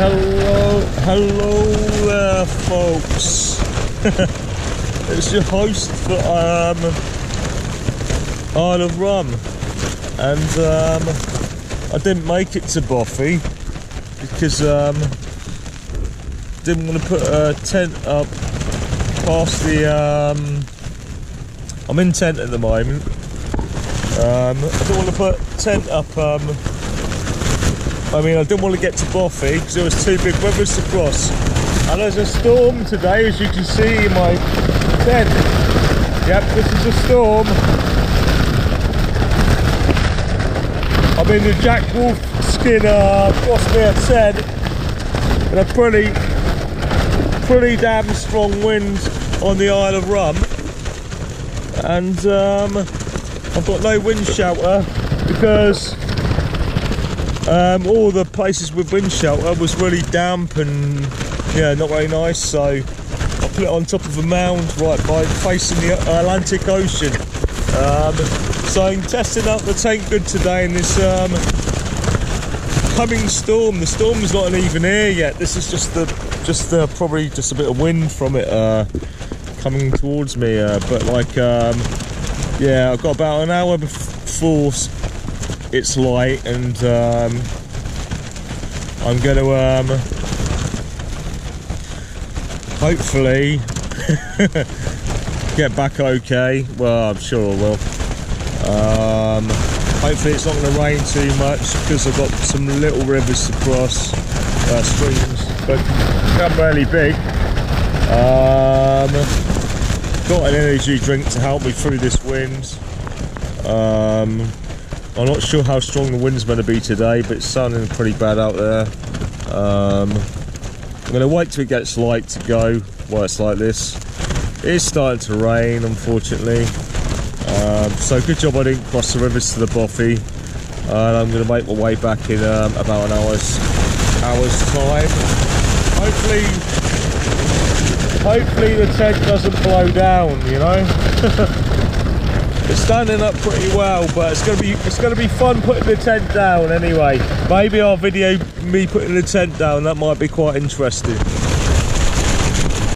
Hello, hello there, folks. it's your host for um, Isle of Rum, and um, I didn't make it to Boffy because um, didn't want to put a tent up past the. Um, I'm in tent at the moment. Um, I don't want to put tent up. Um, I mean, I didn't want to get to Boffy because there was too big rivers to cross. And there's a storm today, as you can see in my tent. Yep, this is a storm. I'm in the Jack Wolf skin uh, Frostmere tent. And a pretty, pretty damn strong wind on the Isle of Rum. And um, I've got no wind shelter because um, all the places with wind shelter was really damp and yeah, not very nice. So I put it on top of a mound right by facing the Atlantic Ocean. Um, so I'm testing out the tank good today in this um, coming storm. The storm's not even here yet. This is just the just probably just a bit of wind from it uh, coming towards me. Uh, but like um, yeah, I've got about an hour before it's light and um, I'm going to um, hopefully get back okay. Well, I'm sure I will. Um, hopefully it's not going to rain too much because I've got some little rivers to cross, uh, streams, but not really big. Um, got an energy drink to help me through this wind. I'm not sure how strong the wind's going to be today, but it's sounding pretty bad out there. Um, I'm going to wait till it gets light to go while it's like this. It is starting to rain, unfortunately. Um, so good job I didn't cross the rivers to the Boffy. And I'm going to make my way back in um, about an hour's hour's time. Hopefully, hopefully the tent doesn't blow down. You know. It's standing up pretty well, but it's gonna be it's gonna be fun putting the tent down anyway. Maybe I'll video me putting the tent down. That might be quite interesting.